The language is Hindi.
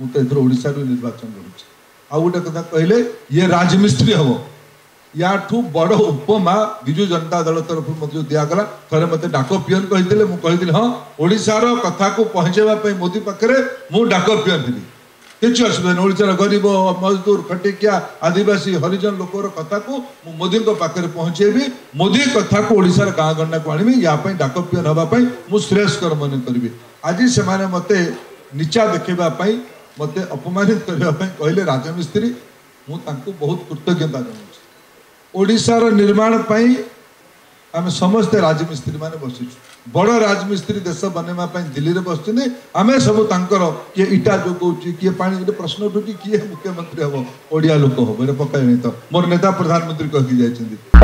मुझे निर्वाचन लड़ुचे आउ गोटे कथा कहले ये राजमिस्त्री हम या बड़ उपमा विजु जनता दल तरफ दिगला थे मतलब डाक पिओन कही कही हाँ ओडार कथा को पहुंचे मोदी पाखे मुझे डाक पिओन थी किसी असुविधा ओडार गरीब मजदूर खटिकिया आदिवासी हरिजन लोक कथा को मोदी पाखे पहुँचेबी मोदी कथा को ओडार गाँ को आई यापाई डाक पिओन हाँपी मुझ श्रेयस्कर मन करी आज से मैंने मत नीचा देखापी ମୋତେ ଅପମାନିତ କରିବା ପାଇଁ କହିଲେ ରାଜମିସ୍ତ୍ରୀ ମୁଁ ତାଙ୍କୁ ବହୁତ କୃତଜ୍ଞତା ଜଣାଉଛି ଓଡ଼ିଶାର ନିର୍ମାଣ ପାଇଁ ଆମେ ସମସ୍ତେ ରାଜମିସ୍ତ୍ରୀମାନେ ବସିଛୁ ବଡ଼ ରାଜମିସ୍ତ୍ରୀ ଦେଶ ବନେଇବା ପାଇଁ ଦିଲ୍ଲୀରେ ବସିଛନ୍ତି ଆମେ ସବୁ ତାଙ୍କର କିଏ ଇଟା ଯୋଗାଉଛି କିଏ ପାଣି ଗୋଟେ ପ୍ରଶ୍ନ ଉଠୁଛି କିଏ ମୁଖ୍ୟମନ୍ତ୍ରୀ ହେବ ଓଡ଼ିଆ ଲୋକ ହେବ ଏଇଟା ପକାଇନି ତ ମୋର ନେତା ପ୍ରଧାନମନ୍ତ୍ରୀ କହିକି ଯାଇଛନ୍ତି